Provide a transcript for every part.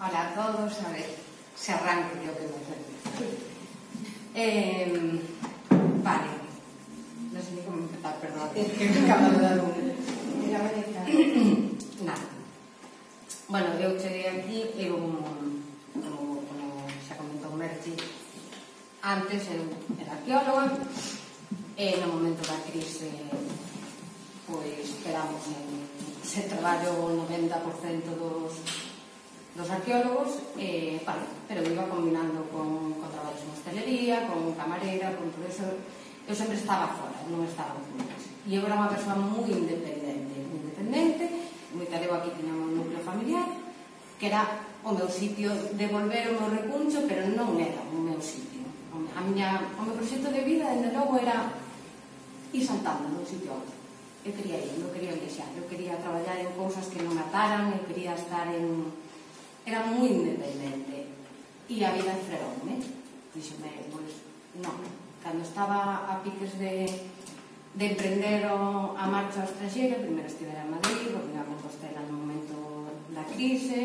Hola a todos, a ver, se arranco yo que me eh, Vale, no sé ni cómo empezar, perdón, que me acabo de dar un... Nada. Bueno, eu cheguei aquí, eu, como, como xa comentou Merchi, antes eu era arqueóloga, e no momento da crise pois quedamos en se traballo o 90% dos dos arqueólogos, eh, vale, pero iba combinando con, con traballos en hostelería, con camarera, con todo eso. Eu sempre estaba fora, non estaba en Furnas. E eu era unha persoa moi independente, moi independente, moi taleo aquí tiña un núcleo familiar, que era o meu sitio de volver o meu recuncho, pero non era o meu sitio. A miña, o meu proxecto de vida, dende logo, era ir saltando dun sitio a outro. Eu quería ir, non quería viaxar, eu quería traballar en cousas que non ataran, eu quería estar en, era moi independente e a vida freoume ¿eh? dixome, pois, non cando estaba a piques de, de emprender o, a marcha ao estrangeiro primeiro estivera en Madrid volví a Compostela no momento da crise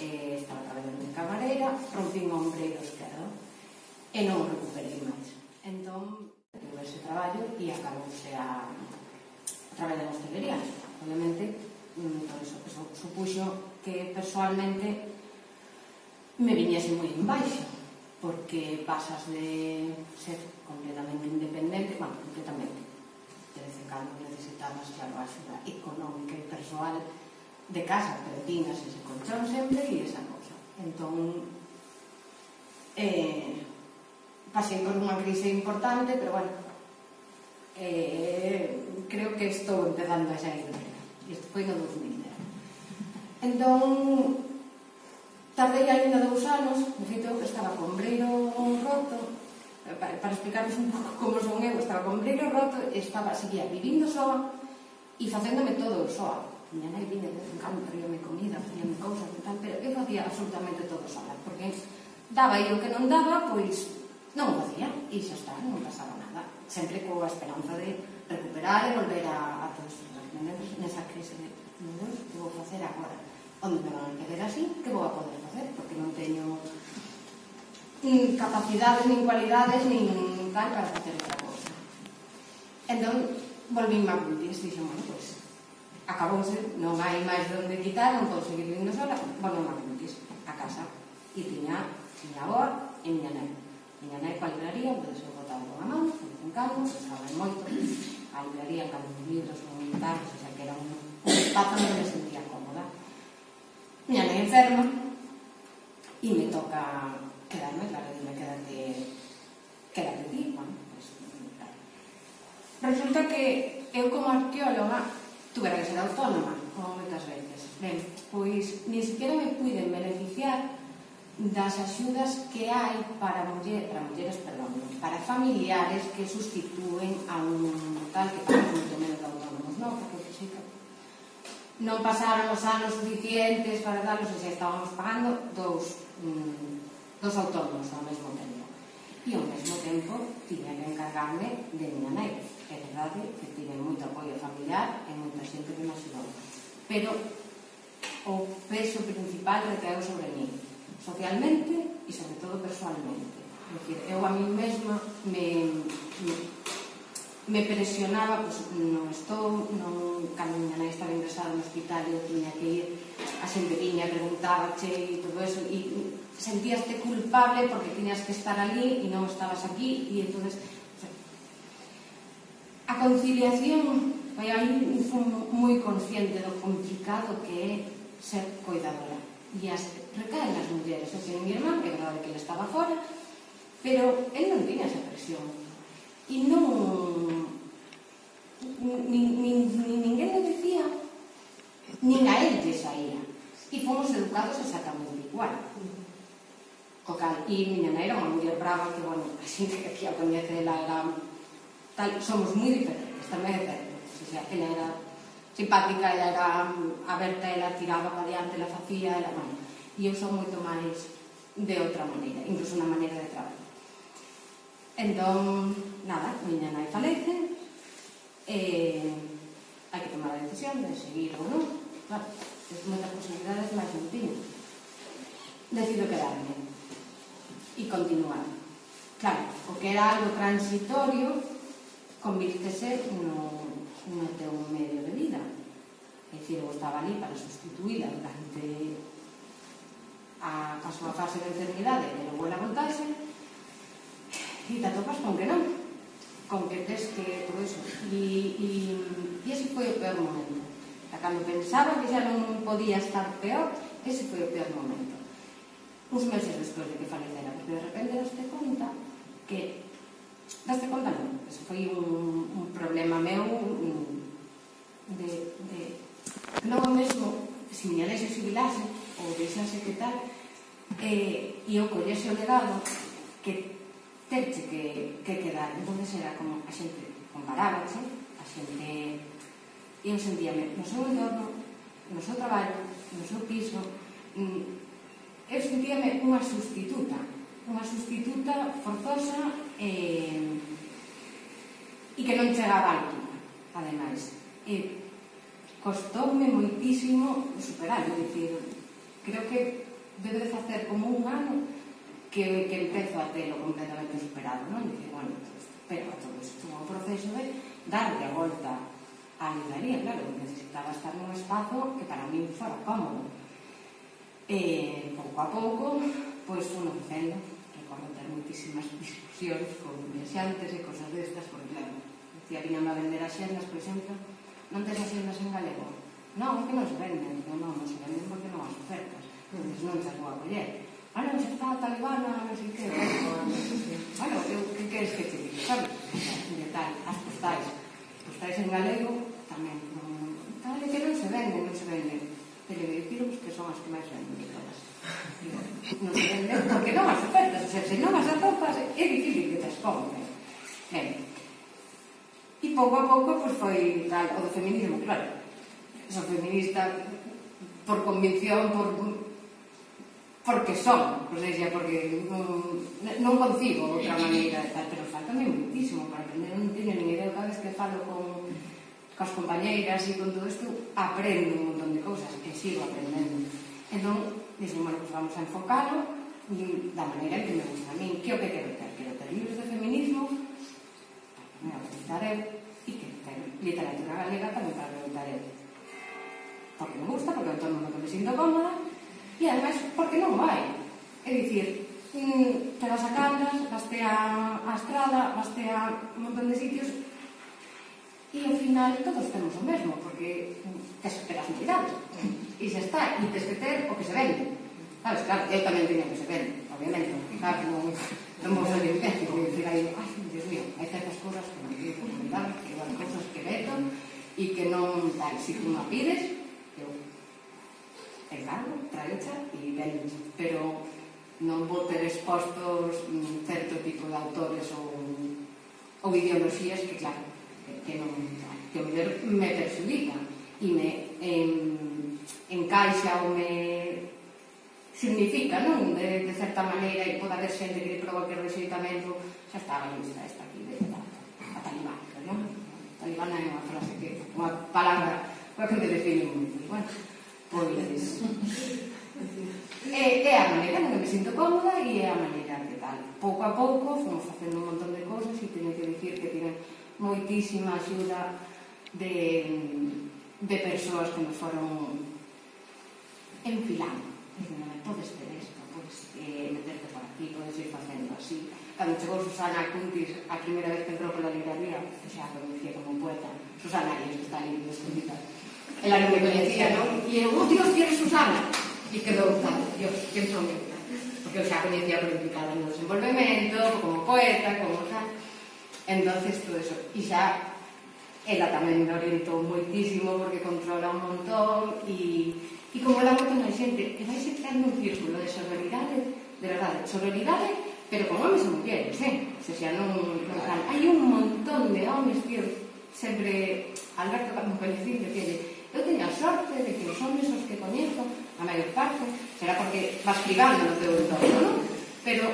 eh, estaba traballando en camarera rompín o ombreiro esquerdo e non o recuperei máis entón, tuve ese traballo e acabouse a, a traballar en hostelería. Obviamente, mm, por iso que supuxo que persoalmente me viñese moi en baixo porque pasas de ser completamente independente, bueno, completamente, desde cando necesitabas, claro, a axuda económica e persoal de casa, pero tiñas ese colchón sempre e esa cosa. Entón, eh, pasei por unha crise importante, pero bueno, eh, creo que estou empezando a sair dela. Isto foi no 2000. Entón, tardei ainda dous anos, de feito, estaba con breiro roto, eh, para, para explicarvos un pouco como son eu, estaba con breiro roto, estaba, seguía vivindo soa e facéndome todo soa. Miña nai vinha de un en traíame comida, facíame cousas e tal, pero eu facía absolutamente todo sola, porque daba e o que non daba, pois non o facía, e xa está, non pasaba nada. Sempre coa esperanza de recuperar e volver a, a todos os nesa crise de non vou facer agora onde me van a querer así, que vou a poder facer porque non teño nin capacidades, nin cualidades nin tal para facer outra cosa. Entón volvín a cultis, dixen, bueno, pois pues, acabouse, non hai máis onde quitar non podo seguir vindo sola, volvín a cultis a casa, e tiña miña avó e miña nai miña nai coa libraría, podes eu botaba con a man, con calmo, se sabe moito a libraría, cando os libros, se guitarras, o sea, que era un con espazo pato me sentía cómoda. Me alguien enferma e me toca quedarme, claro, dime, quédate, quédate ti, bueno, pues, claro. Resulta que eu como arqueóloga tuve que ser autónoma, como moitas veces. Ben, pois, ni siquiera me puiden beneficiar das axudas que hai para muller, para mulleres, perdón, para familiares que sustituen a un tal que paga moito menos de autónomos, non? Porque non pasaron os anos suficientes para darlos, o xa estábamos pagando dous, mm, dos autónomos ao mesmo tempo. E ao mesmo tempo, tiña que encargarme de miña nai. É verdade que tive moito apoio familiar e moita xente que me axudou. Pero o peso principal recaeu sobre mí, socialmente e sobre todo personalmente. É dicir, eu a mí mesma me, me me presionaba, pues, non estou, non, cando miña nai estaba ingresada no hospital, eu tiña que ir, a xente viña, preguntaba, che, e todo eso, e sentíaste culpable porque tiñas que estar ali e non estabas aquí, e entonces o sea, a conciliación, vai, aí fui moi consciente do complicado que é ser cuidadora. E as recaen as mulleres, o que mi irmán, que é verdade que ele estaba fora, pero ele non tiña esa presión, innú nin, nin, nin ninguén o dicía nin a él lle saía e fomos educados exactamente igual. Co cal, e miña nai era unha muller brava que, bueno, a xente que aquí a coñece ela era tal, somos moi diferentes tamén é certo o sea, ela era simpática, ela era mm, aberta, ela tiraba para diante, ela facía, ela, bueno, e eu son moito máis de outra maneira, incluso unha maneira de traballar Entón, nada, miña nai falece, e hai que tomar a decisión de seguir ou non. Claro, tens moitas posibilidades, máis non tiño. Decido quedarme e continuar. Claro, o que era algo transitorio convírtese no, no teu medio de vida. É dicir, eu estaba ali para sustituíla durante a, a súa fase de enfermidade, pero vuela contaxe, E te atopas con que non, con que tes que todo eso. E, e, e ese foi o peor momento. A cando pensaba que xa non podía estar peor, ese foi o peor momento. Uns meses despois de que falecera, porque de repente daste conta que daste conta non, ese foi un, un problema meu un, de, de logo mesmo se si miña deixa xubilase ou deixase que tal eh, e eu collese o legado que terche que, que quedar. Entón era como a xente comparábache, a xente... E eu sentíame no seu entorno, no seu traballo, no seu piso, mm, eu sentíame unha sustituta, unha sustituta forzosa eh, e que non chegaba a altura, ademais. E costoume moitísimo superarlo, dicir, creo que debe de facer como un ano que, que empezo a telo completamente superado, non? Dice, bueno, pero a todo isto un proceso de darle a volta á librería, claro, necesitaba estar nun espazo que para mí fora cómodo. E, pouco a pouco, pois, uno facendo, recordo ter muitísimas discusións con viaxantes e cosas destas, porque, claro, decía, viñan a vender as xendas, por exemplo, non tes as xendas en galego? Non, que non se venden, non, non, non se venden porque non as ofertas, entón non se as vou a coller ah, non, se está talibana, non sei que, bueno, eu, que queres que te diga, sabes? E tal, as postais, postais en galego, tamén, non, tal, que non se venden, non se venden, teledirectivos que son as que máis venden de todas. Non se venden porque non as ofertas, o sea, se non as atopas, é difícil que te as compres. Ben, e pouco a pouco, pois, foi tal, o do feminismo, claro, son feminista por convicción, por porque son, ou pues, porque non, non concibo outra maneira de tal, pero falta muitísimo para aprender, non teño nin idea, cada vez que falo con coas compañeiras e con todo isto, aprendo un montón de cousas e sigo aprendendo. Entón, dixen, bueno, pues vamos a enfocarlo da maneira que me gusta a mí, que o que quero ter, quero ter libros de feminismo, me gustar eu, e que ter literatura galega tamén para preguntar eu. Porque me gusta, porque eu todo mundo que me sinto cómoda, E ademais, porque non vai. É dicir, mm, te vas a Cangas, vaste a, a Estrada, vaste a un montón de sitios e ao final todos temos o mesmo, porque tes que as novidades. E se está, e tes que ter o que se vende. Sabes, claro, eu tamén teño que se vende, obviamente, claro, non, non vou ser invencio, vou dicir aí, ai, Dios mío, hai certas cousas que non digo, que van cousas que veto, e que non, tal, si tú non pides, está hecha e ben, pero non vou ter expostos mm, certo tipo de autores ou, mm, ou ideoloxías que claro que non que o mellor me perxudica e me em, encaixa ou me significa, non? De, de certa maneira e pode haber xente que provoque rexeitamento xa está, lista esta aquí de, a, a talibánica, non? talibana é unha frase que unha palabra coa que te define moi bueno, pois é, é a maneira na que me sinto cómoda e é a maneira que tal. Pouco a pouco fomos facendo un montón de cousas e teño que dicir que tiven moitísima axuda de, de persoas que me foron enfilando. Dicen, podes ter isto, podes eh, meterte por aquí, podes ir facendo así. Cando chegou Susana Cuntis a primeira vez que entrou pola librería, xa que me como poeta, Susana, que está ali, descontita. en la que me conocía, ¿no? Y oh Dios, ¿quién es Susana? Y quedó gustado, Dios, ¿quién soy? Porque, o sea, conocía por implicada en los envolvimientos, como poeta, como tal. Entonces, todo eso. Y ya, ella también me orientó muchísimo porque controla un montón y, y como la moto no hay gente, que vais entrando un círculo de sororidades, de verdad, sororidades, pero con hombres e mulleres, eh? O sea, non, non tal. Hai un montón de hombres, tío, sempre Alberto Campos Pelicín que tiene Eu teño a sorte de que os homens os que coñezo, a maior parte, será porque vas privando no teu entorno, non? Pero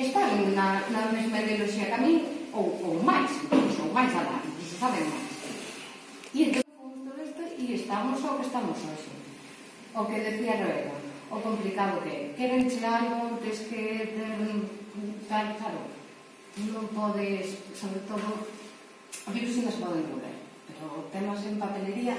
están na, na mesma ideoloxía que a mí, ou, ou máis, incluso, ou máis alá, incluso saben máis. E entón, todo isto, e estamos o que estamos hoxe. O que decía Roero, o complicado que é. Queren chegar montes que ter, tal, claro, non podes, sobre todo, o virus non se pode envolver, pero temas en papelería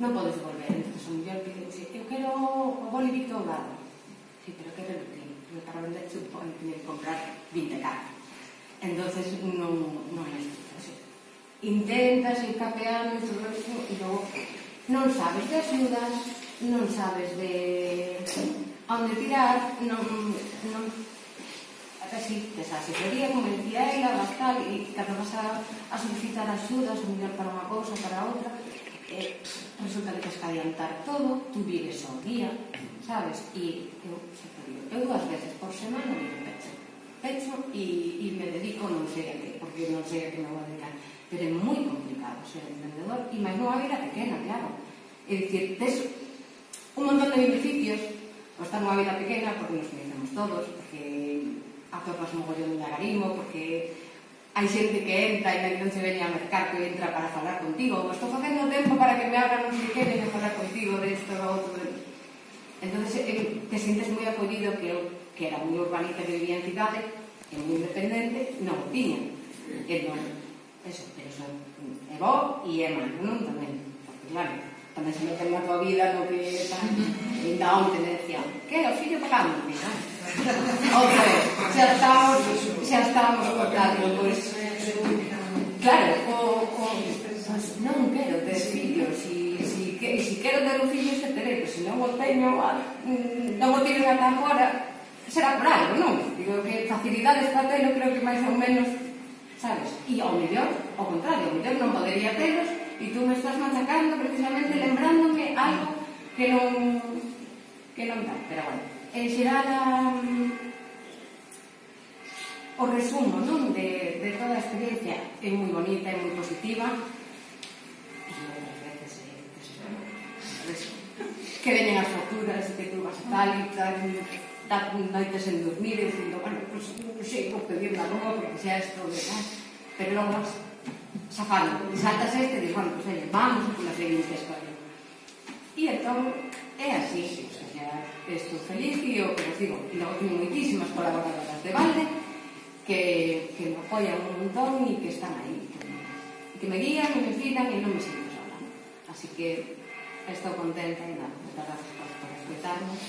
non podes devolver. Entón, o mellor pide, eu quero o boli Víctor Dourado. Si, sí, pero que non ti Pero para vender chupón que que comprar 20 cartas. Entonces non, non é así. así. Intentas encapear o resto e logo non sabes de axudas, non sabes de onde tirar, non, non que si, que xa se pedía, como decía ela, bastal, e cando vas a, a solicitar axudas, o mellor para unha cousa, para outra, eh, resulta que tens que adiantar todo, tú vives ao día, sabes? E eu, xa te digo, eu dúas veces por semana vivo pecho. Pecho e, e me dedico non sei a que, porque non sei a que me vou dedicar. Pero é moi complicado ser emprendedor e máis nunha vida pequena, claro. É dicir, tes un montón de beneficios, pois o estar nunha vida pequena, porque nos conhecemos todos, porque atopas un mogollón de agarimo, porque hai xente que entra e que non se veña a mercar que entra para falar contigo. Ou estou facendo tempo para que me abran un que e falar contigo de isto ou outro entón te sientes moi acollido que eu que era moi urbanita que vivía en cidade e moi independente non o tiña. Non eso, pero son é bo e é malo non tamén. Porque claro tamén se meten na tua vida no que tal ainda onte me decía que o fillo pagando non? Ok, xa estamos, xa estamos contando, pois... Claro, o, o, non quero ter fillos, si, si, que, si quero ter un fillo se terei, se non o teño, ah, mm, non o tiren ata agora, será por algo, non? Digo que facilidades para telo creo que máis ou menos, sabes? E ao mellor, ao contrario, ao mellor non podería telos e tú me estás machacando precisamente lembrándome algo que non que non dá, pero bueno. Eh, en xeral a, mm, o resumo non? De, de toda a experiencia. É moi bonita, é moi positiva. Eh, que veñen as facturas a tail, tail, dar noites en dormir e dicindo, bueno, pois pues, non sei, vou pedir na longa porque xa isto de tal pero logo safando, saltas este e dices, bueno, pois pues, vamos pola seguinte historia e entón é así, o sea, estou feliz e o que vos digo, no, moitísimas colaboradoras de balde que, que me apoian un montón e que están aí, que, que me guían, que me fidan e non me sinto sola. Así que estou contenta e nada, moitas gracias por, por escutarnos.